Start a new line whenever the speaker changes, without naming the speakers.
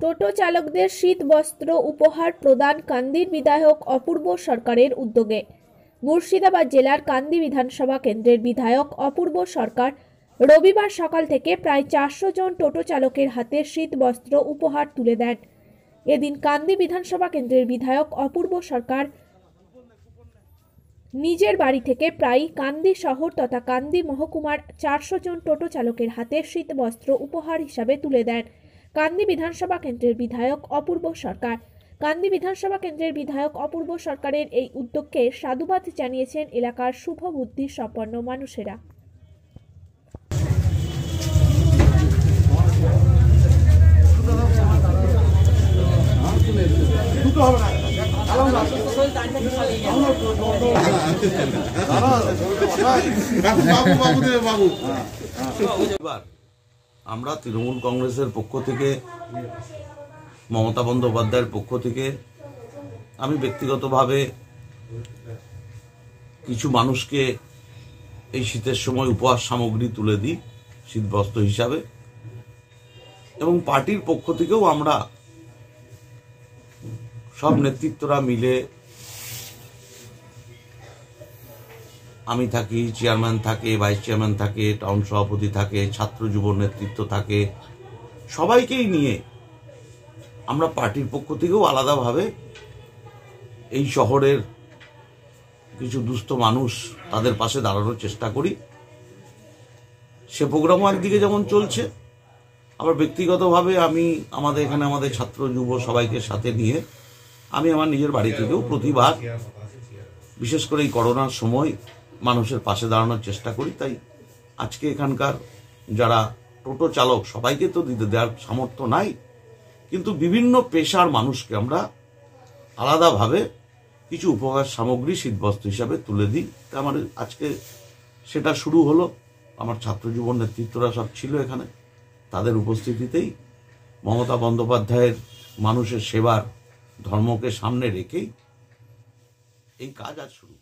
টোটো চালকদের শীত বস্ত্র উপহার প্রদান কান্দির বিধায়ক অপূর্ব সরকারের উদ্যোগে। মুর্শিদাবাদ জেলার কান্দি বিধানসভা কেন্দ্রের বিধায়ক অপূর্ব সরকার রবিবার সকাল থেকে প্রায় চারশো জন টোটো চালকের হাতে শীত বস্ত্র উপহার তুলে দেন। এদিন কান্দি বিধানসভা কেন্দ্রের বিধায়ক অপূর্ব সরকার নিজের বাড়ি থেকে প্রায় কান্দি শহর তথা কান্দি মহকুমার চারশো জন টোটো চালকের হাতে শীত বস্ত্র উপহার হিসাবে তুলে দেন। কান্দি বিধানসভা কেন্দ্রের বিধায়ক অপূর্ব সরকার। কান্দি বিধানসভা কেন্দ্রের বিধায়ক অপূর্ব সরকারের এই উদ্যোগকে সাধুবাদ জানিয়েছেন এলাকার শুভ বুদ্ধি সম্পন্ন মানুষেরা।
বাবু বাবু বাবু
আমরা তৃণমূল কংগ্রেসের পক্ষ থেকে, মমতা বন্দ্যোপাধ্যায়ের পক্ষ থেকে, আমি ব্যক্তিগতভাবে কিছু মানুষকে এই শীতের সময় উপহার সামগ্রী তুলে দিই, শীতবস্ত্র হিসাবে। এবং পার্টির পক্ষ থেকেও আমরা সব নেতৃত্বরা মিলে আমি থাকি চেয়ারম্যান থাকে ভাইস চেয়ারম্যান থাকে টাউন সভাপতি থাকে, ছাত্র যুব নেতৃত্ব থাকে, সবাইকেই নিয়ে আমরা পার্টির পক্ষ থেকেও আলাদাভাবে এই শহরের কিছু দুস্থ মানুষ তাদের পাশে দাঁড়ানোর চেষ্টা করি। সে প্রোগ্রামও একদিকে যেমন চলছে, আবার ব্যক্তিগতভাবে আমি আমাদের এখানে আমাদের ছাত্র যুব সবাইকে সাথে নিয়ে আমি আমার নিজের বাড়ি থেকেও প্রতিবার, বিশেষ করে এই করোনার সময় মানুষের পাশে দাঁড়ানোর চেষ্টা করি, তাই আজকে এখানকার যারা টোটো চালক, সবাইকে তো দিতে দেওয়ার সামর্থ্য নাই, কিন্তু বিভিন্ন পেশার মানুষকে আমরা আলাদাভাবে কিছু উপকার সামগ্রী, শীতবস্ত্র হিসাবে তুলে দিই। তা আমার আজকে সেটা শুরু হলো। আমার ছাত্র যুব নেতৃত্বরা সব ছিল এখানে। তাদের উপস্থিতিতেই মমতা বন্দ্যোপাধ্যায়ের মানুষের সেবার ধর্মকে সামনে রেখেই এই কাজ আজ শুরু